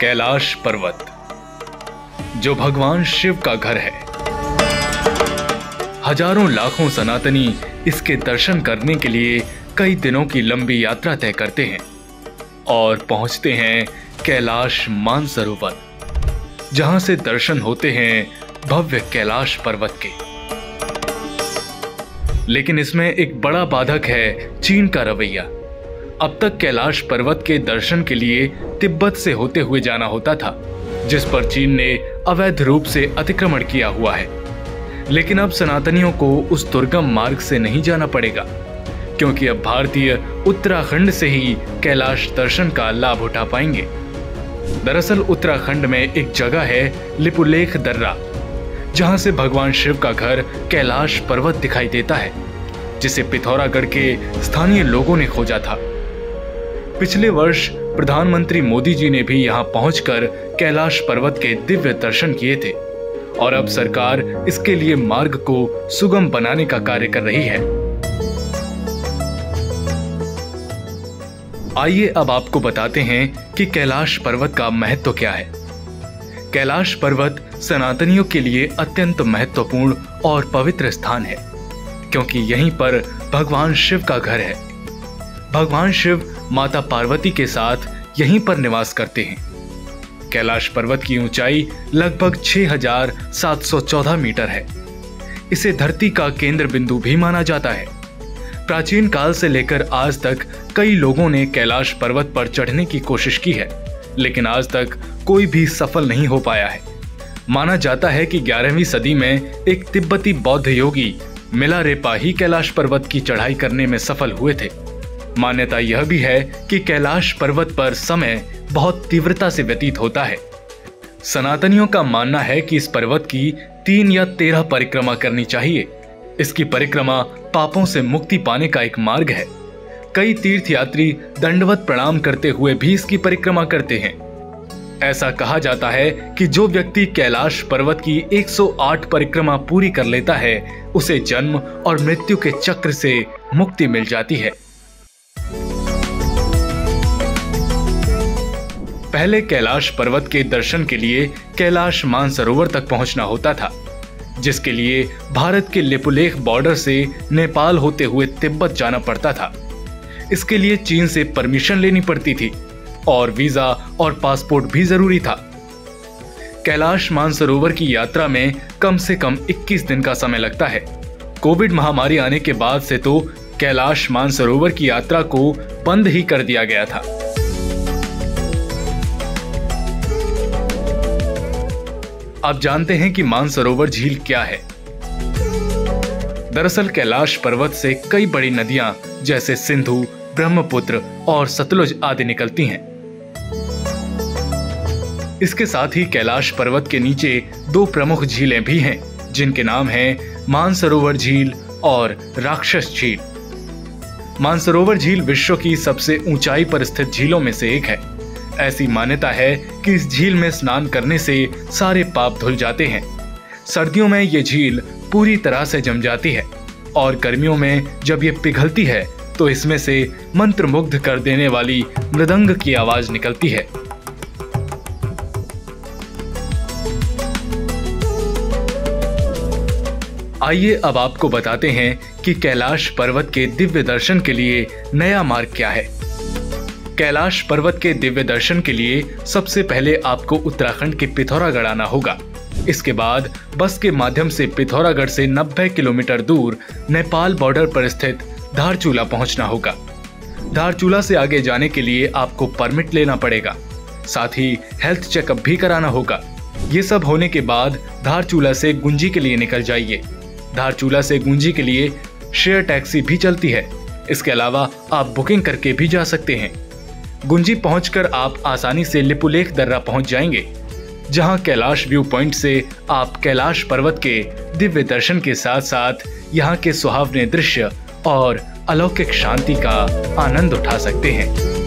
कैलाश पर्वत, जो भगवान शिव का घर है। हज़ारों लाखों सनातनी इसके दर्शन करने के लिए कई दिनों की लंबी यात्रा तय करते हैं और पहुँचते हैं कैलाश मानसरोवर, जहाँ से दर्शन होते हैं भव्य कैलाश पर्वत के। लेकिन इसमें एक बड़ा बाधक है चीन का रवैया। अब तक कैलाश पर्वत के दर्शन के लिए तिब्बत से होते हुए जाना होता था, जिस पर चीन ने अवैध रूप से अतिक्रमण किया हुआ है। लेकिन अब सनातनियों को उस दुर्गम मार्ग से नहीं जाना पड़ेगा, क्योंकि अब भारतीय उत्तराखंड से ही कैलाश दर्शन का लाभ उठा पाएँगे। दरअसल उत्तराखंड में एक जगह है लिपुलेख दर्रा, जहाँ से भगवान शिव का घर कैलाश पर्वत दिखाई देता है, जिसे पिथौरागढ़ के स्थानीय लोगों ने खोजा था। पिछले वर्ष प्रधानमंत्री मोदी जी ने भी यहाँ पहुंचकर कैलाश पर्वत के दिव्य दर्शन किए थे और अब सरकार इसके लिए मार्ग को सुगम बनाने का कार्य कर रही है। आइए अब आपको बताते हैं कि कैलाश पर्वत का महत्व क्या है। कैलाश पर्वत सनातनियों के लिए अत्यंत महत्वपूर्ण और पवित्र स्थान है, क्योंकि यहीं पर भगवान शिव का घर है। भगवान शिव माता पार्वती के साथ यहीं पर निवास करते हैं। कैलाश पर्वत की ऊंचाई लगभग 6,714 मीटर है। इसे धरती का केंद्र बिंदु भी माना जाता है। प्राचीन काल से लेकर आज तक कई लोगों ने कैलाश पर्वत पर चढ़ने की कोशिश की है लेकिन आज तक कोई भी सफल नहीं हो पाया है। माना जाता है कि 11वीं सदी में एक तिब्बती बौद्ध योगी मिला रेपा ही कैलाश पर्वत की चढ़ाई करने में सफल हुए थे। मान्यता यह भी है कि कैलाश पर्वत पर समय बहुत तीव्रता से व्यतीत होता है। सनातनियों का मानना है कि इस पर्वत की तीन या तेरह परिक्रमा करनी चाहिए। इसकी परिक्रमा पापों से मुक्ति पाने का एक मार्ग है। कई तीर्थयात्री दंडवत प्रणाम करते हुए भी इसकी परिक्रमा करते हैं। ऐसा कहा जाता है कि जो व्यक्ति कैलाश पर्वत की 108 परिक्रमा पूरी कर लेता है, उसे जन्म और मृत्यु के चक्र से मुक्ति मिल जाती है। पहले कैलाश पर्वत के दर्शन के लिए कैलाश मानसरोवर तक पहुँचना होता था, जिसके लिए भारत के लेपुलेख बॉर्डर से नेपाल होते हुए तिब्बत जाना पड़ता था। इसके लिए चीन से परमिशन लेनी पड़ती थी और वीज़ा और पासपोर्ट भी ज़रूरी था। कैलाश मानसरोवर की यात्रा में कम से कम 21 दिन का समय लगता है। कोविड महामारी आने के बाद से तो कैलाश मानसरोवर की यात्रा को बंद ही कर दिया गया था। आप जानते हैं कि मानसरोवर झील क्या है। दरअसल कैलाश पर्वत से कई बड़ी नदियाँ, जैसे सिंधु, ब्रह्मपुत्र और सतलुज आदि निकलती हैं। इसके साथ ही कैलाश पर्वत के नीचे दो प्रमुख झीलें भी हैं, जिनके नाम हैं मानसरोवर झील और राक्षस झील। मानसरोवर झील विश्व की सबसे ऊंचाई पर स्थित झीलों में से एक है। ऐसी मान्यता है कि इस झील में स्नान करने से सारे पाप धुल जाते हैं। सर्दियों में ये झील पूरी तरह से जम जाती है और गर्मियों में जब ये पिघलती है तो इसमें से मंत्र मुग्ध कर देने वाली मृदंग की आवाज़ निकलती है। आइए अब आपको बताते हैं कि कैलाश पर्वत के दिव्य दर्शन के लिए नया मार्ग क्या है। कैलाश पर्वत के दिव्य दर्शन के लिए सबसे पहले आपको उत्तराखंड के पिथौरागढ़ आना होगा। इसके बाद बस के माध्यम से पिथौरागढ़ से 90 किलोमीटर दूर नेपाल बॉर्डर पर स्थित धारचूला पहुँचना होगा। धारचूला से आगे जाने के लिए आपको परमिट लेना पड़ेगा। साथ ही हेल्थ चेकअप भी कराना होगा। ये सब होने के बाद धारचूला से गुंजी के लिए निकल जाइए। धारचूला से गुंजी के लिए शेयर टैक्सी भी चलती है। इसके अलावा आप बुकिंग करके भी जा सकते हैं। गुंजी पहुंचकर आप आसानी से लिपुलेख दर्रा पहुँच जाएँगे, जहाँ कैलाश व्यू पॉइंट से आप कैलाश पर्वत के दिव्य दर्शन के साथ साथ यहाँ के सुहावने दृश्य और अलौकिक शांति का आनंद उठा सकते हैं।